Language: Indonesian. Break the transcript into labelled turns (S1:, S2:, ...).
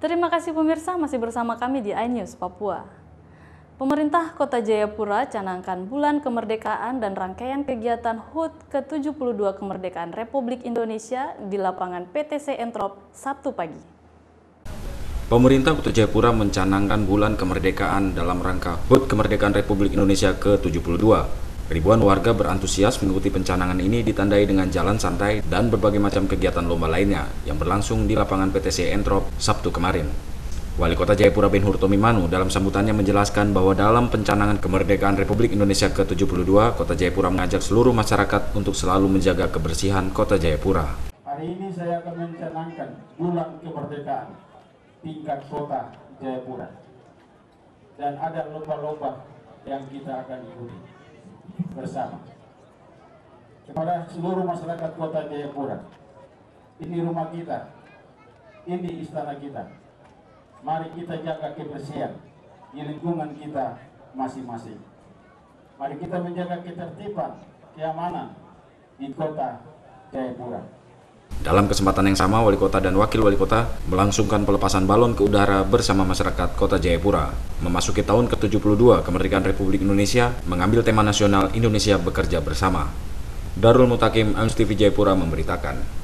S1: Terima kasih pemirsa masih bersama kami di iNews Papua. Pemerintah Kota Jayapura canangkan bulan kemerdekaan dan rangkaian kegiatan HUT ke-72 kemerdekaan Republik Indonesia di lapangan PTC Entrop Sabtu pagi.
S2: Pemerintah Kota Jayapura mencanangkan bulan kemerdekaan dalam rangka HUT kemerdekaan Republik Indonesia ke-72 Ribuan warga berantusias mengikuti pencanangan ini ditandai dengan jalan santai dan berbagai macam kegiatan lomba lainnya yang berlangsung di lapangan PTC Entrop Sabtu kemarin. Wali Kota Jayapura Ben Hur Manu dalam sambutannya menjelaskan bahwa dalam pencanangan kemerdekaan Republik Indonesia ke-72, Kota Jayapura mengajak seluruh masyarakat untuk selalu menjaga kebersihan Kota Jayapura.
S3: Hari ini saya akan mencanangkan bulan kemerdekaan tingkat Kota Jayapura. Dan ada lomba-lomba yang kita akan ikuti bersama. Kepada seluruh masyarakat kota Jayapura, ini rumah kita, ini istana kita. Mari kita jaga kebersihan di lingkungan kita masing-masing. Mari kita menjaga ketertiban, keamanan di kota Jayapura.
S2: Dalam kesempatan yang sama, Wali Kota dan Wakil Wali Kota melangsungkan pelepasan balon ke udara bersama masyarakat Kota Jayapura. Memasuki tahun ke-72 kemerdekaan Republik Indonesia, mengambil tema nasional Indonesia Bekerja Bersama. Darul Mutakim, Ams Jayapura memberitakan.